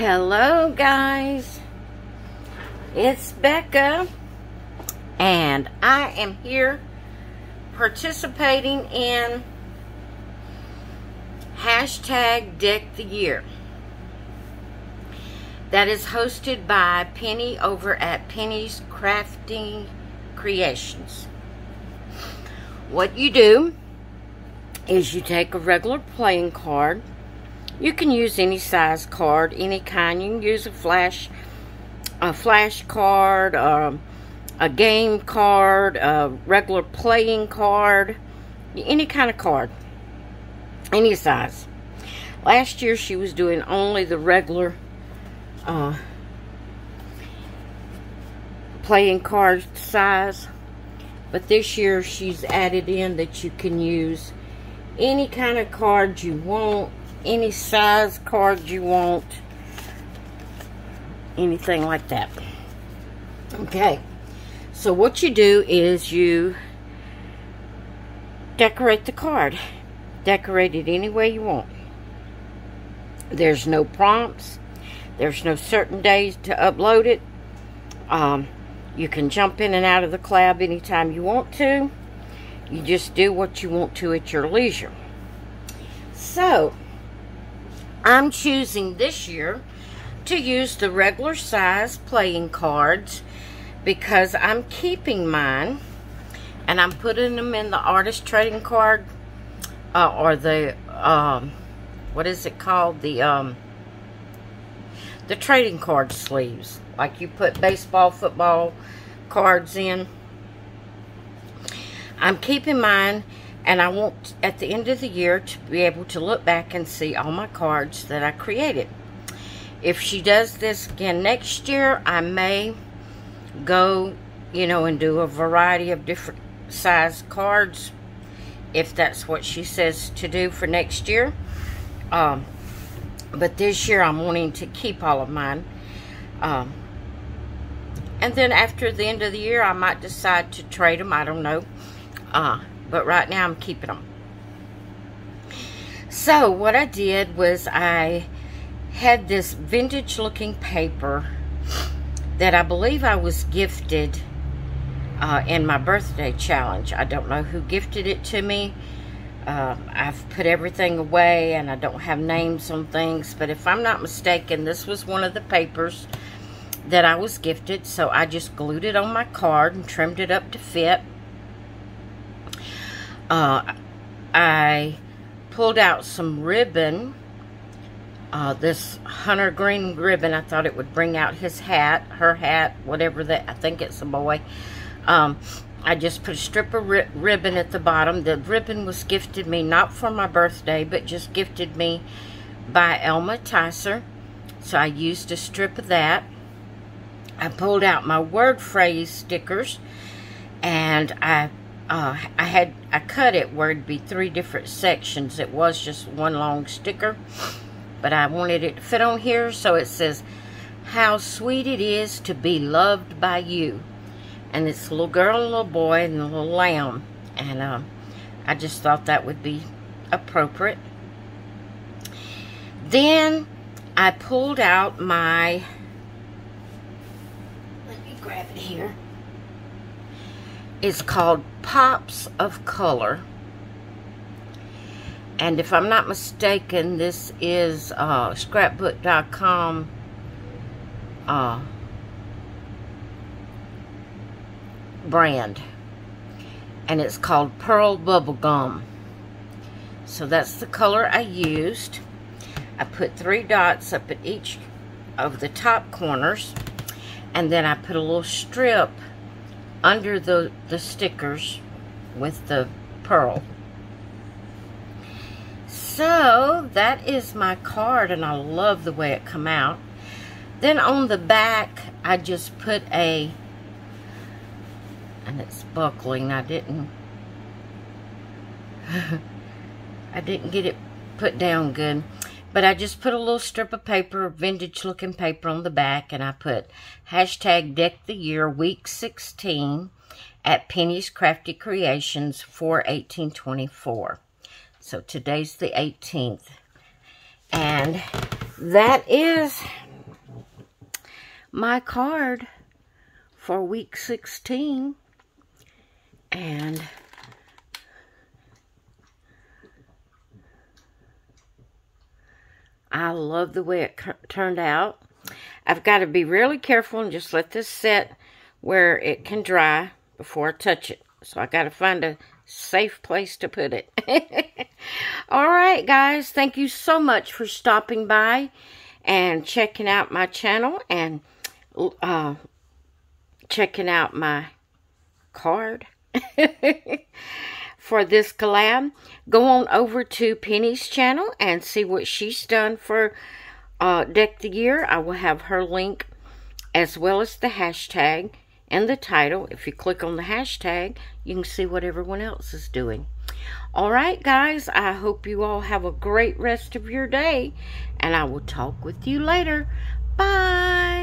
Hello guys, it's Becca and I am here participating in hashtag Deck the Year. That is hosted by Penny over at Penny's Crafting Creations. What you do is you take a regular playing card you can use any size card, any kind. You can use a flash, a flash card, um, a game card, a regular playing card, any kind of card, any size. Last year she was doing only the regular uh, playing card size. But this year she's added in that you can use any kind of card you want any size card you want. Anything like that. Okay. So what you do is you decorate the card. Decorate it any way you want. There's no prompts. There's no certain days to upload it. Um, you can jump in and out of the collab anytime you want to. You just do what you want to at your leisure. So, I'm choosing this year to use the regular size playing cards because I'm keeping mine and I'm putting them in the artist trading card uh, or the um, what is it called? The um, the trading card sleeves. Like you put baseball football cards in. I'm keeping mine and I want, at the end of the year, to be able to look back and see all my cards that I created. If she does this again next year, I may go, you know, and do a variety of different size cards if that's what she says to do for next year. Um, but this year I'm wanting to keep all of mine. Um, and then after the end of the year, I might decide to trade them. I don't know. Uh, but right now I'm keeping them. So what I did was I had this vintage looking paper that I believe I was gifted uh, in my birthday challenge. I don't know who gifted it to me. Uh, I've put everything away and I don't have names on things. But if I'm not mistaken, this was one of the papers that I was gifted. So I just glued it on my card and trimmed it up to fit. Uh, I pulled out some ribbon. Uh, this hunter green ribbon, I thought it would bring out his hat, her hat, whatever that, I think it's a boy. Um, I just put a strip of ri ribbon at the bottom. The ribbon was gifted me, not for my birthday, but just gifted me by Elma Ticer. So I used a strip of that. I pulled out my word phrase stickers and I uh, I had I cut it where it'd be three different sections. It was just one long sticker, but I wanted it to fit on here. So it says, "How sweet it is to be loved by you," and it's a little girl, a little boy, and a little lamb, and uh, I just thought that would be appropriate. Then I pulled out my. Let me grab it here is called Pops of Color. And if I'm not mistaken, this is uh, scrapbook.com uh, brand. And it's called Pearl Bubblegum. So that's the color I used. I put three dots up at each of the top corners. And then I put a little strip under the, the stickers with the pearl. So, that is my card, and I love the way it come out. Then on the back, I just put a, and it's buckling, I didn't, I didn't get it put down good. But I just put a little strip of paper, vintage looking paper on the back, and I put hashtag deck the year week 16 at Penny's Crafty Creations for 1824. So today's the 18th. And that is my card for week 16. And I love the way it turned out. I've got to be really careful and just let this set where it can dry before I touch it. So I got to find a safe place to put it. All right, guys. Thank you so much for stopping by and checking out my channel and uh, checking out my card for this collab. Go on over to Penny's channel and see what she's done for uh, Deck the Year. I will have her link as well as the hashtag and the title. If you click on the hashtag, you can see what everyone else is doing. All right, guys, I hope you all have a great rest of your day, and I will talk with you later. Bye.